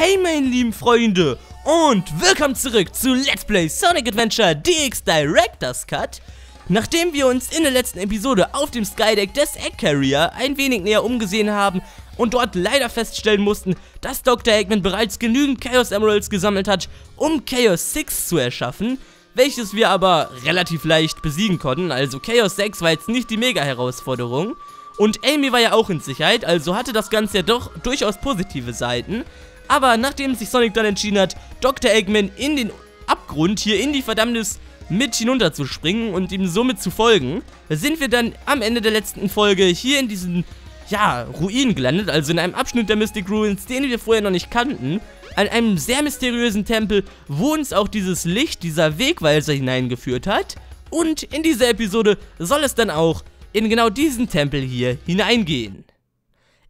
Hey meine lieben Freunde und willkommen zurück zu Let's Play Sonic Adventure DX Director's Cut. Nachdem wir uns in der letzten Episode auf dem Skydeck des Egg Carrier ein wenig näher umgesehen haben und dort leider feststellen mussten, dass Dr. Eggman bereits genügend Chaos Emeralds gesammelt hat, um Chaos 6 zu erschaffen, welches wir aber relativ leicht besiegen konnten, also Chaos 6 war jetzt nicht die Mega-Herausforderung. Und Amy war ja auch in Sicherheit, also hatte das Ganze ja doch durchaus positive Seiten. Aber nachdem sich Sonic dann entschieden hat, Dr. Eggman in den Abgrund, hier in die Verdammnis mit hinunterzuspringen und ihm somit zu folgen, sind wir dann am Ende der letzten Folge hier in diesen, ja, Ruinen gelandet, also in einem Abschnitt der Mystic Ruins, den wir vorher noch nicht kannten, an einem sehr mysteriösen Tempel, wo uns auch dieses Licht, dieser Wegweiser hineingeführt hat. Und in dieser Episode soll es dann auch in genau diesen Tempel hier hineingehen.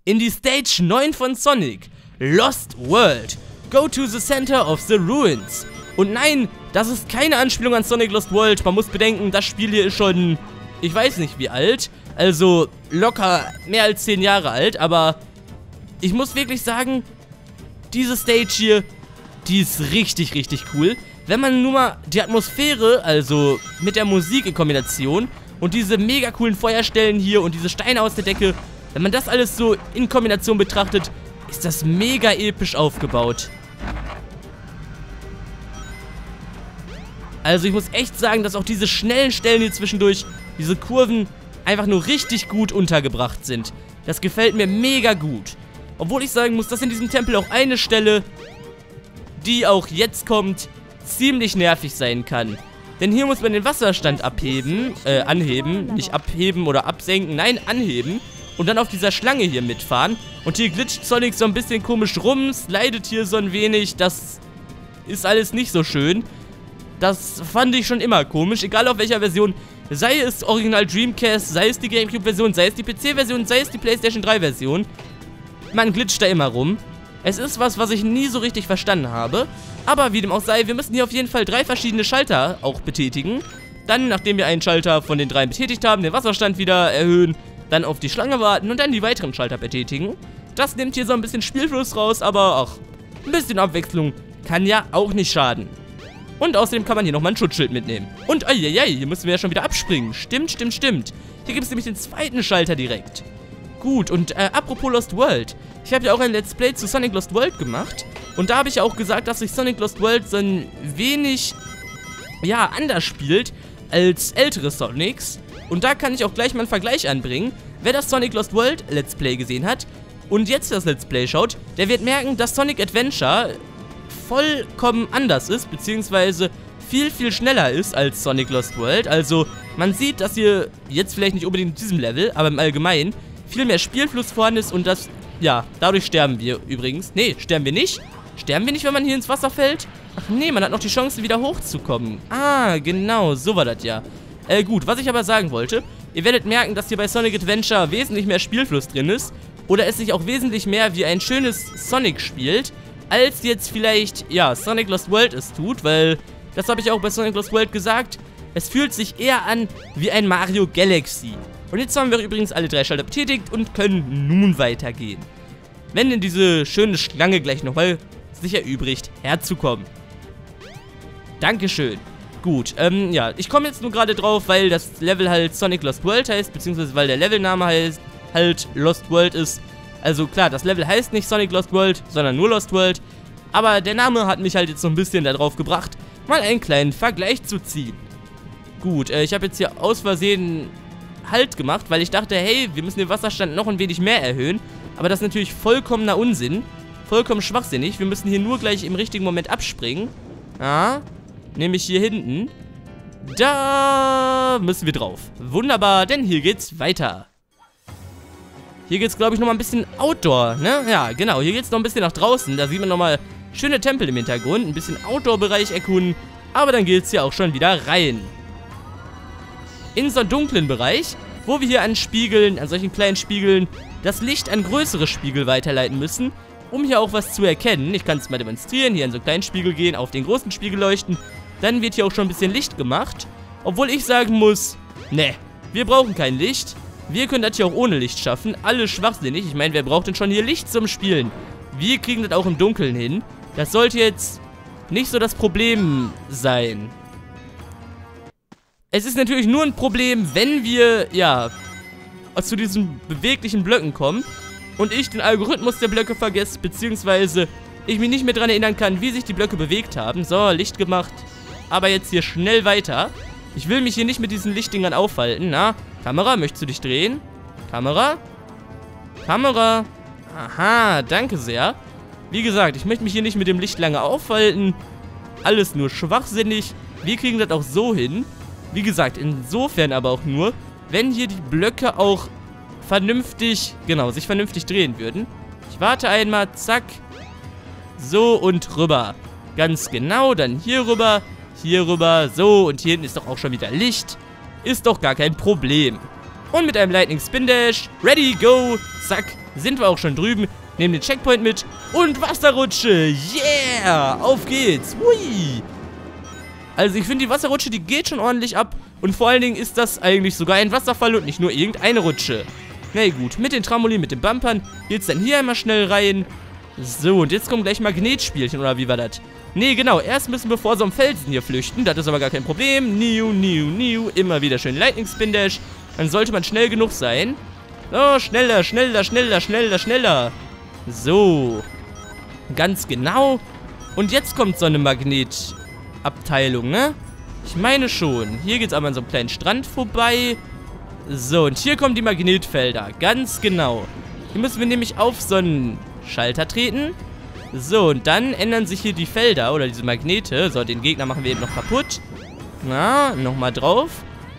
In die Stage 9 von Sonic, Lost World. Go to the center of the ruins. Und nein, das ist keine Anspielung an Sonic Lost World. Man muss bedenken, das Spiel hier ist schon, ich weiß nicht wie alt. Also locker mehr als 10 Jahre alt. Aber ich muss wirklich sagen, diese Stage hier, die ist richtig, richtig cool. Wenn man nur mal die Atmosphäre, also mit der Musik in Kombination und diese mega coolen Feuerstellen hier und diese Steine aus der Decke, wenn man das alles so in Kombination betrachtet, ist das mega episch aufgebaut. Also ich muss echt sagen, dass auch diese schnellen Stellen hier zwischendurch, diese Kurven, einfach nur richtig gut untergebracht sind. Das gefällt mir mega gut. Obwohl ich sagen muss, dass in diesem Tempel auch eine Stelle, die auch jetzt kommt, ziemlich nervig sein kann. Denn hier muss man den Wasserstand abheben, äh, anheben, nicht abheben oder absenken, nein, anheben und dann auf dieser Schlange hier mitfahren. Und hier glitscht Sonic so ein bisschen komisch rum, leidet hier so ein wenig, das ist alles nicht so schön. Das fand ich schon immer komisch, egal auf welcher Version, sei es Original Dreamcast, sei es die Gamecube-Version, sei es die PC-Version, sei es die Playstation 3-Version. Man glitscht da immer rum. Es ist was, was ich nie so richtig verstanden habe. Aber wie dem auch sei, wir müssen hier auf jeden Fall drei verschiedene Schalter auch betätigen. Dann, nachdem wir einen Schalter von den drei betätigt haben, den Wasserstand wieder erhöhen, dann auf die Schlange warten und dann die weiteren Schalter betätigen. Das nimmt hier so ein bisschen Spielfluss raus, aber ach, ein bisschen Abwechslung kann ja auch nicht schaden. Und außerdem kann man hier nochmal ein Schutzschild mitnehmen. Und, eieiei, hier müssen wir ja schon wieder abspringen. Stimmt, stimmt, stimmt. Hier gibt es nämlich den zweiten Schalter direkt. Gut, und äh, apropos Lost World. Ich habe ja auch ein Let's Play zu Sonic Lost World gemacht. Und da habe ich auch gesagt, dass sich Sonic Lost World so ein wenig, ja, anders spielt als ältere Sonics. Und da kann ich auch gleich mal einen Vergleich anbringen. Wer das Sonic Lost World Let's Play gesehen hat und jetzt das Let's Play schaut, der wird merken, dass Sonic Adventure vollkommen anders ist, beziehungsweise viel, viel schneller ist als Sonic Lost World. Also man sieht, dass hier jetzt vielleicht nicht unbedingt in diesem Level, aber im Allgemeinen viel mehr Spielfluss vorhanden ist und das, ja, dadurch sterben wir übrigens. Nee, sterben wir nicht. Sterben wir nicht, wenn man hier ins Wasser fällt? Ach nee, man hat noch die Chance, wieder hochzukommen. Ah, genau, so war das ja. Äh, gut, was ich aber sagen wollte, ihr werdet merken, dass hier bei Sonic Adventure wesentlich mehr Spielfluss drin ist oder es sich auch wesentlich mehr wie ein schönes Sonic spielt, als jetzt vielleicht, ja, Sonic Lost World es tut, weil, das habe ich auch bei Sonic Lost World gesagt, es fühlt sich eher an wie ein Mario Galaxy. Und jetzt haben wir übrigens alle drei Schalter betätigt und können nun weitergehen. Wenn denn diese schöne Schlange gleich nochmal sich erübrigt, herzukommen. Dankeschön. Gut, ähm, ja, ich komme jetzt nur gerade drauf, weil das Level halt Sonic Lost World heißt, beziehungsweise weil der Levelname heißt, halt Lost World ist. Also klar, das Level heißt nicht Sonic Lost World, sondern nur Lost World. Aber der Name hat mich halt jetzt so ein bisschen darauf gebracht, mal einen kleinen Vergleich zu ziehen. Gut, äh, ich habe jetzt hier aus Versehen Halt gemacht, weil ich dachte, hey, wir müssen den Wasserstand noch ein wenig mehr erhöhen. Aber das ist natürlich vollkommener Unsinn. Vollkommen schwachsinnig. Wir müssen hier nur gleich im richtigen Moment abspringen. Ja, nämlich hier hinten. Da müssen wir drauf. Wunderbar, denn hier geht's weiter. Hier geht's, glaube ich, nochmal ein bisschen Outdoor, ne? Ja, genau. Hier geht's noch ein bisschen nach draußen. Da sieht man nochmal schöne Tempel im Hintergrund. Ein bisschen Outdoor-Bereich erkunden. Aber dann geht's hier auch schon wieder rein. In so einen dunklen Bereich, wo wir hier an Spiegeln, an solchen kleinen Spiegeln, das Licht an größere Spiegel weiterleiten müssen, um hier auch was zu erkennen. Ich kann es mal demonstrieren, hier an so einen kleinen Spiegel gehen, auf den großen Spiegel leuchten. Dann wird hier auch schon ein bisschen Licht gemacht. Obwohl ich sagen muss, ne, wir brauchen kein Licht. Wir können das hier auch ohne Licht schaffen. Alle schwachsinnig. Ich meine, wer braucht denn schon hier Licht zum Spielen? Wir kriegen das auch im Dunkeln hin. Das sollte jetzt nicht so das Problem sein. Es ist natürlich nur ein Problem, wenn wir, ja, zu diesen beweglichen Blöcken kommen und ich den Algorithmus der Blöcke vergesse, beziehungsweise ich mich nicht mehr daran erinnern kann, wie sich die Blöcke bewegt haben. So, Licht gemacht. Aber jetzt hier schnell weiter. Ich will mich hier nicht mit diesen Lichtdingern aufhalten. Na, Kamera, möchtest du dich drehen? Kamera? Kamera? Aha, danke sehr. Wie gesagt, ich möchte mich hier nicht mit dem Licht lange aufhalten. Alles nur schwachsinnig. Wir kriegen das auch so hin. Wie gesagt, insofern aber auch nur, wenn hier die Blöcke auch vernünftig, genau, sich vernünftig drehen würden. Ich warte einmal, zack. So und rüber. Ganz genau, dann hier rüber, hier rüber, so und hier hinten ist doch auch schon wieder Licht. Ist doch gar kein Problem. Und mit einem Lightning Spin Dash, ready, go, zack, sind wir auch schon drüben. Nehmen den Checkpoint mit und Wasserrutsche, yeah, auf geht's, hui. Also ich finde die Wasserrutsche, die geht schon ordentlich ab. Und vor allen Dingen ist das eigentlich sogar ein Wasserfall und nicht nur irgendeine Rutsche. Na nee, gut, mit den Trampolin, mit den Bumpern geht's dann hier einmal schnell rein. So, und jetzt kommen gleich Magnetspielchen, oder wie war das? Nee, genau, erst müssen wir vor so einem Felsen hier flüchten. Das ist aber gar kein Problem. Niu, niu, niu. Immer wieder schön Lightning Spin Dash. Dann sollte man schnell genug sein. So, schneller, schneller, schneller, schneller, schneller. So. Ganz genau. Und jetzt kommt so eine Magnetabteilung, ne? Ich meine schon. Hier geht es aber an so einem kleinen Strand vorbei. So, und hier kommen die Magnetfelder. Ganz genau. Hier müssen wir nämlich auf so einen Schalter treten. So, und dann ändern sich hier die Felder oder diese Magnete. So, den Gegner machen wir eben noch kaputt. Na, nochmal drauf.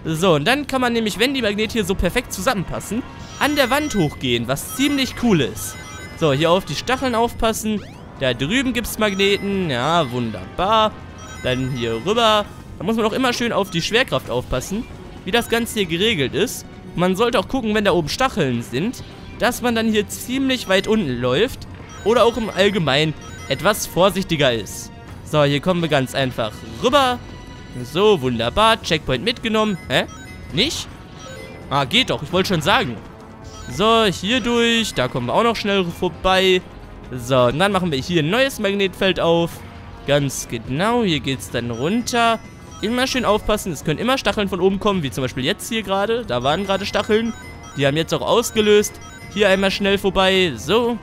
So, und dann kann man nämlich, wenn die Magnete hier so perfekt zusammenpassen, an der Wand hochgehen, was ziemlich cool ist. So, hier auf die Stacheln aufpassen. Da drüben gibt es Magneten. Ja, wunderbar. Dann hier rüber. Da muss man auch immer schön auf die Schwerkraft aufpassen, wie das Ganze hier geregelt ist. Man sollte auch gucken, wenn da oben Stacheln sind, dass man dann hier ziemlich weit unten läuft oder auch im Allgemeinen etwas vorsichtiger ist. So, hier kommen wir ganz einfach rüber. So, wunderbar. Checkpoint mitgenommen. Hä? Nicht? Ah, geht doch. Ich wollte schon sagen. So, hier durch. Da kommen wir auch noch schnell vorbei. So, und dann machen wir hier ein neues Magnetfeld auf. Ganz genau. Hier geht es dann runter. Immer schön aufpassen. Es können immer Stacheln von oben kommen, wie zum Beispiel jetzt hier gerade. Da waren gerade Stacheln. Die haben jetzt auch ausgelöst. Hier einmal schnell vorbei. So.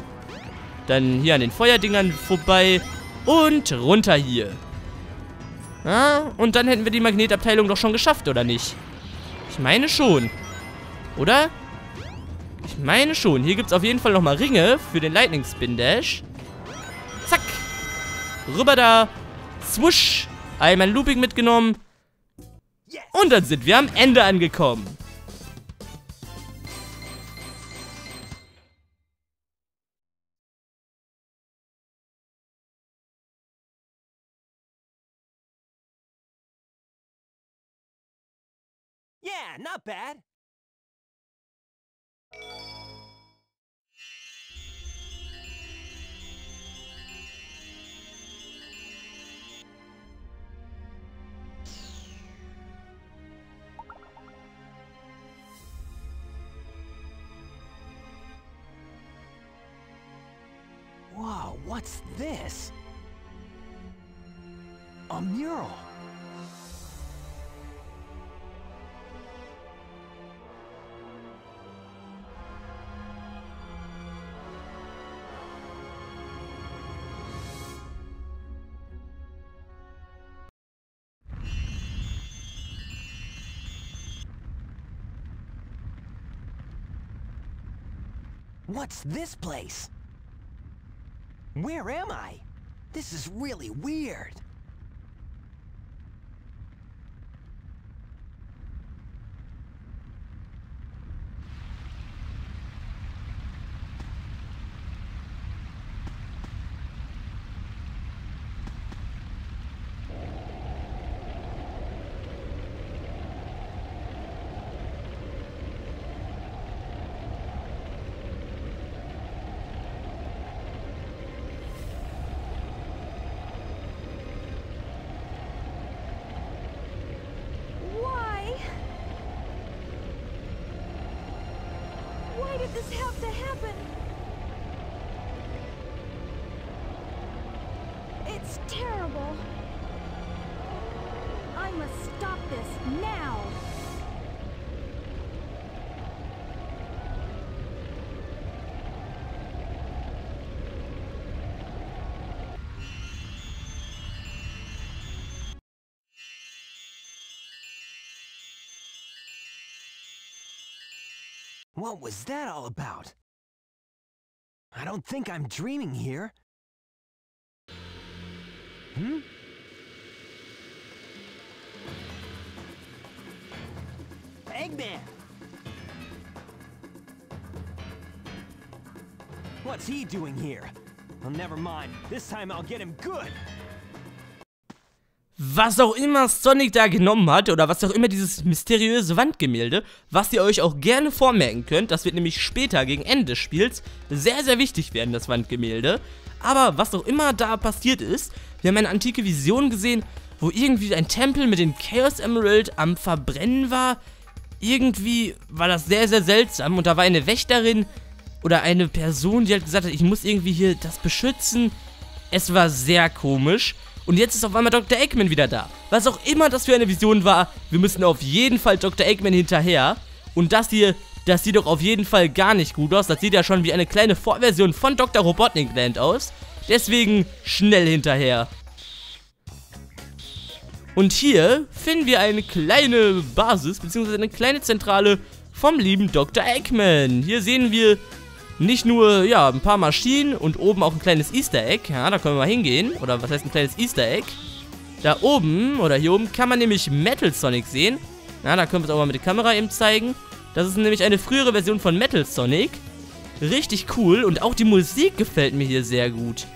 Dann hier an den Feuerdingern vorbei. Und runter hier. Ja, und dann hätten wir die Magnetabteilung doch schon geschafft, oder nicht? Ich meine schon. Oder? Ich meine schon. Hier gibt es auf jeden Fall nochmal Ringe für den Lightning Spin Dash. Zack. Rüber da. Swoosh. Einmal Looping mitgenommen. Und dann sind wir am Ende angekommen. Not bad. Whoa, what's this? A mural. What's this place? Where am I? This is really weird. this hell? What was that all about? I don't think I'm dreaming here. Hmm? Eggman! What's he doing here? Well, never mind. This time I'll get him good. Was auch immer Sonic da genommen hat oder was auch immer dieses mysteriöse Wandgemälde, was ihr euch auch gerne vormerken könnt, das wird nämlich später gegen Ende des Spiels sehr, sehr wichtig werden, das Wandgemälde. Aber was auch immer da passiert ist, wir haben eine antike Vision gesehen, wo irgendwie ein Tempel mit den Chaos Emerald am Verbrennen war. Irgendwie war das sehr, sehr seltsam und da war eine Wächterin oder eine Person, die halt gesagt hat, ich muss irgendwie hier das beschützen. Es war sehr komisch. Und jetzt ist auf einmal Dr. Eggman wieder da. Was auch immer das für eine Vision war, wir müssen auf jeden Fall Dr. Eggman hinterher. Und das hier, das sieht doch auf jeden Fall gar nicht gut aus. Das sieht ja schon wie eine kleine Vorversion von Dr. Robotnik Land aus. Deswegen schnell hinterher. Und hier finden wir eine kleine Basis, beziehungsweise eine kleine Zentrale vom lieben Dr. Eggman. Hier sehen wir nicht nur, ja, ein paar Maschinen und oben auch ein kleines Easter Egg. Ja, da können wir mal hingehen. Oder was heißt ein kleines Easter Egg? Da oben, oder hier oben, kann man nämlich Metal Sonic sehen. Ja, da können wir es auch mal mit der Kamera eben zeigen. Das ist nämlich eine frühere Version von Metal Sonic. Richtig cool und auch die Musik gefällt mir hier sehr gut.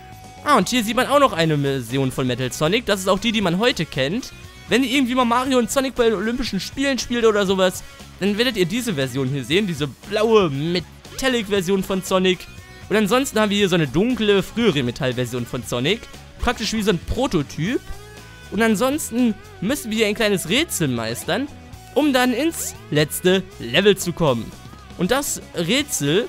Ah, und hier sieht man auch noch eine Version von Metal Sonic. Das ist auch die, die man heute kennt. Wenn ihr irgendwie mal Mario und Sonic bei den Olympischen Spielen spielt oder sowas, dann werdet ihr diese Version hier sehen. Diese blaue Metallic-Version von Sonic. Und ansonsten haben wir hier so eine dunkle, frühere Metall-Version von Sonic. Praktisch wie so ein Prototyp. Und ansonsten müssen wir hier ein kleines Rätsel meistern, um dann ins letzte Level zu kommen. Und das Rätsel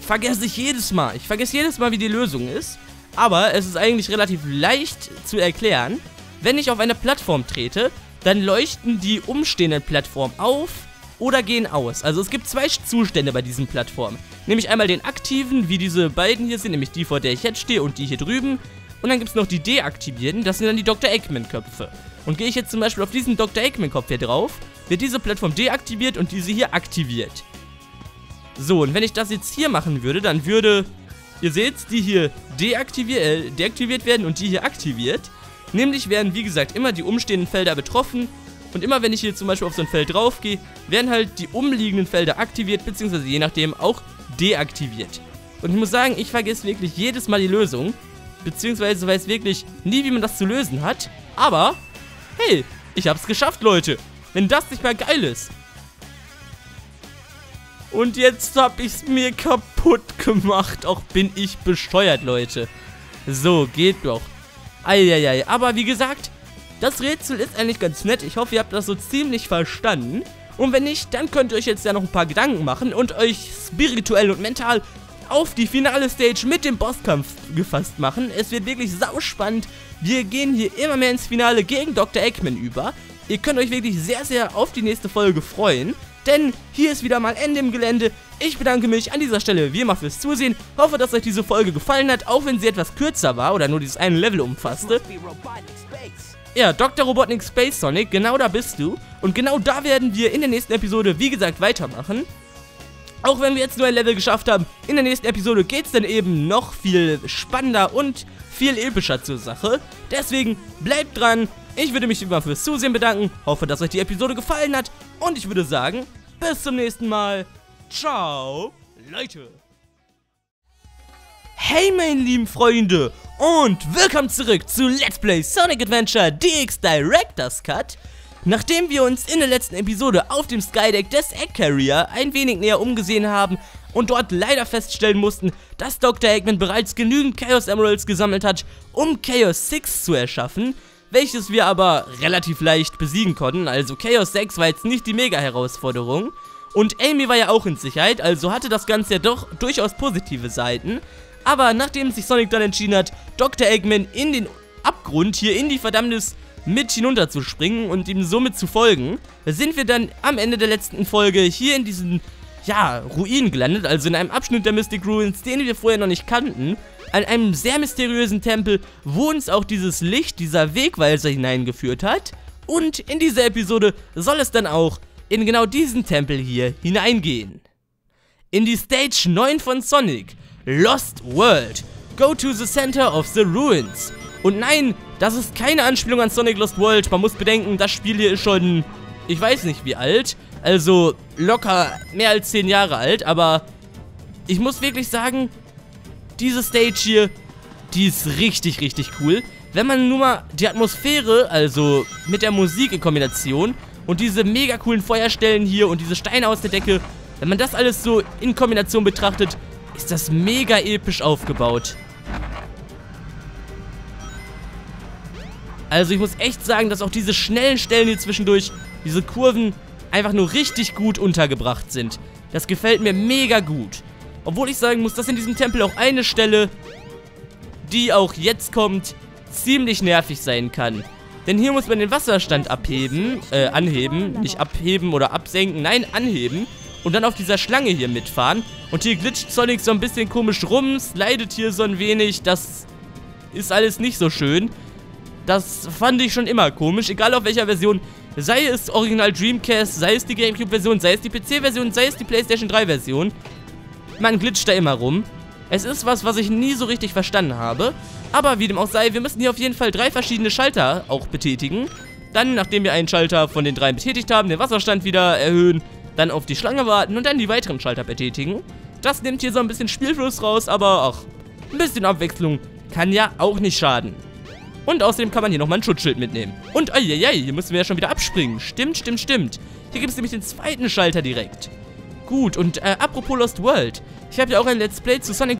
vergesse ich jedes Mal. Ich vergesse jedes Mal, wie die Lösung ist. Aber es ist eigentlich relativ leicht zu erklären. Wenn ich auf eine Plattform trete, dann leuchten die umstehenden Plattformen auf oder gehen aus. Also es gibt zwei Zustände bei diesen Plattformen. Nämlich einmal den aktiven, wie diese beiden hier sind, nämlich die, vor der ich jetzt stehe und die hier drüben. Und dann gibt es noch die deaktivierten, das sind dann die Dr. Eggman-Köpfe. Und gehe ich jetzt zum Beispiel auf diesen Dr. Eggman-Kopf hier drauf, wird diese Plattform deaktiviert und diese hier aktiviert. So, und wenn ich das jetzt hier machen würde, dann würde, ihr seht, die hier deaktiviert, äh, deaktiviert werden und die hier aktiviert. Nämlich werden, wie gesagt, immer die umstehenden Felder betroffen. Und immer wenn ich hier zum Beispiel auf so ein Feld drauf gehe, werden halt die umliegenden Felder aktiviert, beziehungsweise je nachdem auch deaktiviert. Und ich muss sagen, ich vergesse wirklich jedes Mal die Lösung, beziehungsweise weiß wirklich nie, wie man das zu lösen hat. Aber, hey, ich hab's geschafft, Leute. Wenn das nicht mal geil ist. Und jetzt hab ich's mir kaputt gemacht. Auch bin ich besteuert, Leute. So, geht doch. Eieiei. Aber wie gesagt, das Rätsel ist eigentlich ganz nett. Ich hoffe, ihr habt das so ziemlich verstanden. Und wenn nicht, dann könnt ihr euch jetzt ja noch ein paar Gedanken machen und euch spirituell und mental auf die finale Stage mit dem Bosskampf gefasst machen. Es wird wirklich sauspannend. Wir gehen hier immer mehr ins Finale gegen Dr. Eggman über. Ihr könnt euch wirklich sehr, sehr auf die nächste Folge freuen. Denn hier ist wieder mal Ende im Gelände. Ich bedanke mich an dieser Stelle wie immer fürs Zusehen. Hoffe, dass euch diese Folge gefallen hat, auch wenn sie etwas kürzer war oder nur dieses eine Level umfasste. Ja, Dr. Robotnik Space Sonic, genau da bist du. Und genau da werden wir in der nächsten Episode, wie gesagt, weitermachen. Auch wenn wir jetzt nur ein Level geschafft haben, in der nächsten Episode geht es dann eben noch viel spannender und viel epischer zur Sache. Deswegen bleibt dran. Ich würde mich immer fürs Zusehen bedanken. Hoffe, dass euch die Episode gefallen hat. Und ich würde sagen, bis zum nächsten Mal. Ciao, Leute. Hey meine lieben Freunde und willkommen zurück zu Let's Play Sonic Adventure DX Director's Cut. Nachdem wir uns in der letzten Episode auf dem Skydeck des Egg Carrier ein wenig näher umgesehen haben und dort leider feststellen mussten, dass Dr. Eggman bereits genügend Chaos Emeralds gesammelt hat, um Chaos 6 zu erschaffen, welches wir aber relativ leicht besiegen konnten, also Chaos 6 war jetzt nicht die Mega-Herausforderung. Und Amy war ja auch in Sicherheit, also hatte das Ganze ja doch durchaus positive Seiten. Aber nachdem sich Sonic dann entschieden hat, Dr. Eggman in den Abgrund, hier in die Verdammnis mit hinunterzuspringen und ihm somit zu folgen, sind wir dann am Ende der letzten Folge hier in diesen, ja, Ruinen gelandet, also in einem Abschnitt der Mystic Ruins, den wir vorher noch nicht kannten, an einem sehr mysteriösen Tempel, wo uns auch dieses Licht, dieser Wegweiser hineingeführt hat. Und in dieser Episode soll es dann auch in genau diesen Tempel hier hineingehen. In die Stage 9 von Sonic, Lost World. Go to the center of the ruins. Und nein, das ist keine Anspielung an Sonic Lost World. Man muss bedenken, das Spiel hier ist schon, ich weiß nicht wie alt. Also locker mehr als 10 Jahre alt. Aber ich muss wirklich sagen, diese Stage hier, die ist richtig, richtig cool. Wenn man nur mal die Atmosphäre, also mit der Musik in Kombination und diese mega coolen Feuerstellen hier und diese Steine aus der Decke, wenn man das alles so in Kombination betrachtet, ist das mega episch aufgebaut. Also ich muss echt sagen, dass auch diese schnellen Stellen hier zwischendurch, diese Kurven, einfach nur richtig gut untergebracht sind. Das gefällt mir mega gut. Obwohl ich sagen muss, dass in diesem Tempel auch eine Stelle, die auch jetzt kommt, ziemlich nervig sein kann. Denn hier muss man den Wasserstand abheben, äh, anheben, nicht abheben oder absenken, nein, anheben. Und dann auf dieser Schlange hier mitfahren. Und hier glitscht Sonic so ein bisschen komisch rum, slidet hier so ein wenig, das ist alles nicht so schön. Das fand ich schon immer komisch, egal auf welcher Version. Sei es Original Dreamcast, sei es die Gamecube-Version, sei es die PC-Version, sei es die PlayStation 3-Version. Man glitscht da immer rum. Es ist was, was ich nie so richtig verstanden habe. Aber wie dem auch sei, wir müssen hier auf jeden Fall drei verschiedene Schalter auch betätigen. Dann, nachdem wir einen Schalter von den dreien betätigt haben, den Wasserstand wieder erhöhen, dann auf die Schlange warten und dann die weiteren Schalter betätigen. Das nimmt hier so ein bisschen Spielfluss raus, aber auch ein bisschen Abwechslung kann ja auch nicht schaden. Und außerdem kann man hier nochmal ein Schutzschild mitnehmen. Und, eieiei, hier müssen wir ja schon wieder abspringen. Stimmt, stimmt, stimmt. Hier gibt es nämlich den zweiten Schalter direkt. Gut, und äh, apropos Lost World. Ich habe ja auch ein Let's Play zu Sonic